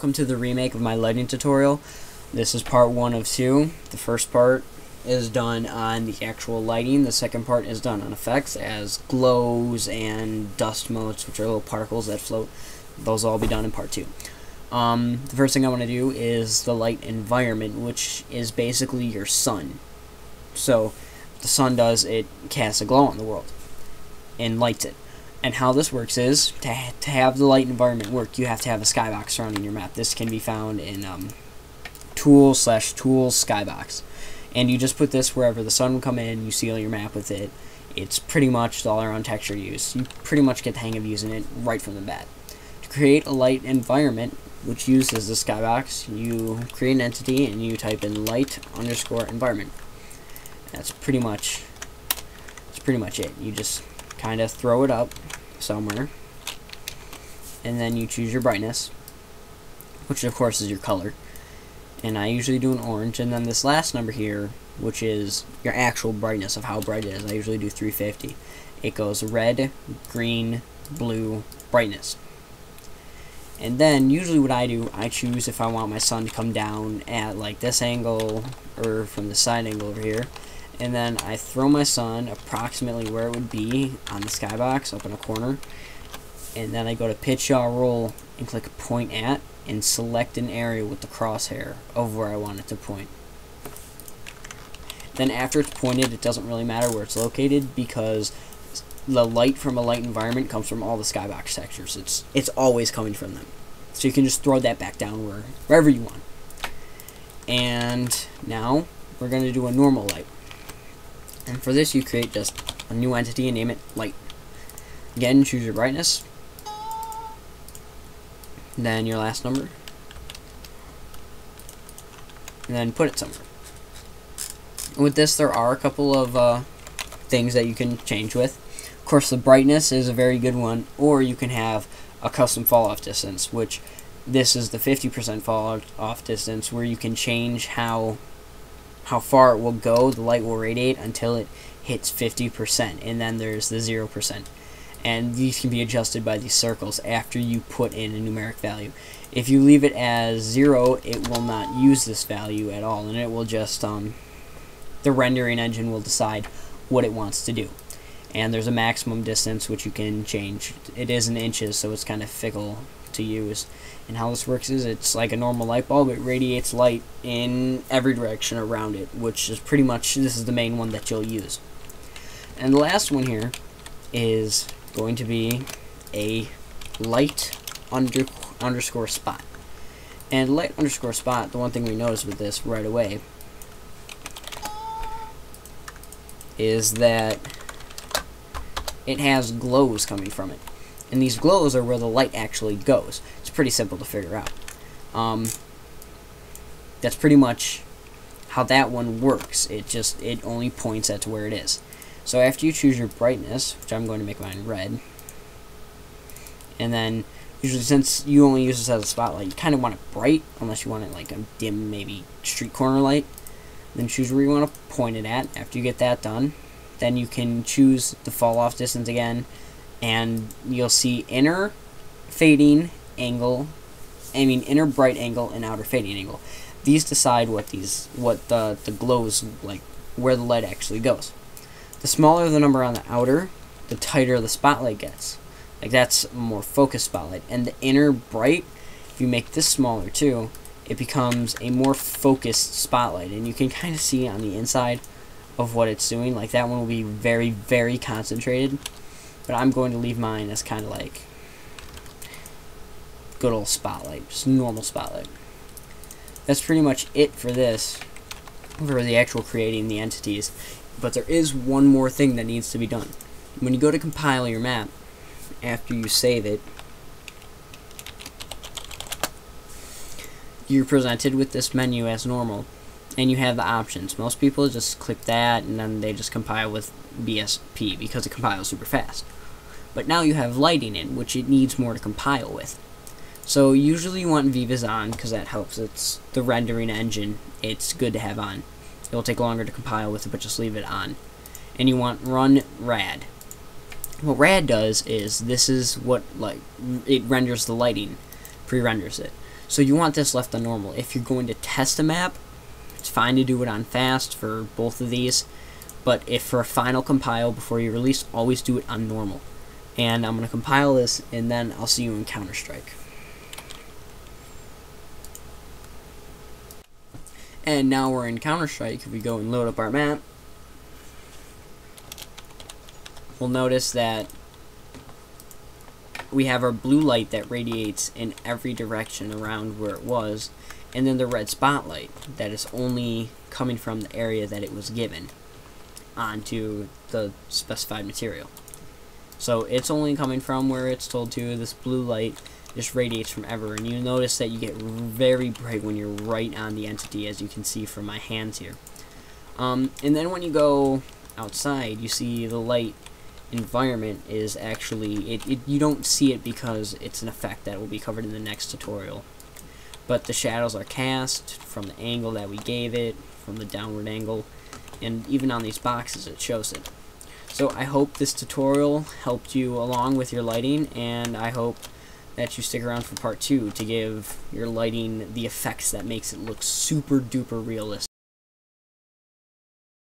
Welcome to the remake of my lighting tutorial. This is part one of two. The first part is done on the actual lighting. The second part is done on effects as glows and dust motes, which are little particles that float. Those will all be done in part two. Um, the first thing I want to do is the light environment, which is basically your sun. So, the sun does, it casts a glow on the world and lights it. And how this works is, to, ha to have the light environment work, you have to have a skybox surrounding your map. This can be found in um, Tools slash Tools Skybox. And you just put this wherever the sun will come in, you seal your map with it. It's pretty much the all-around texture use. You pretty much get the hang of using it right from the bat. To create a light environment, which uses the skybox, you create an entity and you type in light underscore environment. That's pretty much that's pretty much it. You just kind of throw it up somewhere. And then you choose your brightness which of course is your color. And I usually do an orange. And then this last number here which is your actual brightness of how bright it is I usually do 350 it goes red green blue brightness. And then usually what I do I choose if I want my sun to come down at like this angle or from the side angle over here and then I throw my sun approximately where it would be on the skybox up in a corner and then I go to pitch yaw roll and click point at and select an area with the crosshair of where I want it to point. Then after it's pointed it doesn't really matter where it's located because the light from a light environment comes from all the skybox textures. It's it's always coming from them. So you can just throw that back down where wherever you want. And now we're going to do a normal light for this, you create just a new entity and name it light. Again, choose your brightness. Then your last number. And then put it somewhere. With this, there are a couple of uh, things that you can change with. Of course, the brightness is a very good one, or you can have a custom fall off distance, which this is the 50% fall off distance, where you can change how how far it will go, the light will radiate until it hits 50%, and then there's the 0%. And these can be adjusted by these circles after you put in a numeric value. If you leave it as 0, it will not use this value at all, and it will just, um, the rendering engine will decide what it wants to do. And there's a maximum distance which you can change. It is in inches, so it's kind of fickle to use. And how this works is it's like a normal light bulb. It radiates light in every direction around it, which is pretty much, this is the main one that you'll use. And the last one here is going to be a light under, underscore spot. And light underscore spot, the one thing we notice with this right away is that it has glows coming from it and these glows are where the light actually goes. It's pretty simple to figure out. Um, that's pretty much how that one works. It just, it only points at to where it is. So after you choose your brightness, which I'm going to make mine red, and then usually since you only use this as a spotlight, you kind of want it bright, unless you want it like a dim, maybe street corner light. Then choose where you want to point it at. After you get that done, then you can choose the fall off distance again, and you'll see inner fading angle I mean inner bright angle and outer fading angle. These decide what these what the the glows like where the light actually goes. The smaller the number on the outer the tighter the spotlight gets. Like that's more focused spotlight. And the inner bright if you make this smaller too it becomes a more focused spotlight. And you can kind of see on the inside of what it's doing like that one will be very very concentrated but I'm going to leave mine as kind of like good old spotlight, just normal spotlight. That's pretty much it for this, for the actual creating the entities. But there is one more thing that needs to be done. When you go to compile your map, after you save it, you're presented with this menu as normal and you have the options. Most people just click that and then they just compile with BSP because it compiles super fast. But now you have lighting in, which it needs more to compile with. So usually you want VVIS on, because that helps. It's the rendering engine. It's good to have on. It'll take longer to compile with it, but just leave it on. And you want run rad. What rad does is, this is what, like, it renders the lighting, pre-renders it. So you want this left on normal. If you're going to test a map, it's fine to do it on fast for both of these. But if for a final compile before you release, always do it on normal. And I'm going to compile this, and then I'll see you in Counter-Strike. And now we're in Counter-Strike. If we go and load up our map, we'll notice that we have our blue light that radiates in every direction around where it was, and then the red spotlight that is only coming from the area that it was given onto the specified material. So it's only coming from where it's told to. This blue light just radiates from ever, and you notice that you get very bright when you're right on the entity, as you can see from my hands here. Um, and then when you go outside, you see the light environment is actually, it, it, you don't see it because it's an effect that will be covered in the next tutorial. But the shadows are cast from the angle that we gave it, from the downward angle, and even on these boxes it shows it. So I hope this tutorial helped you along with your lighting, and I hope that you stick around for part two to give your lighting the effects that makes it look super duper realistic.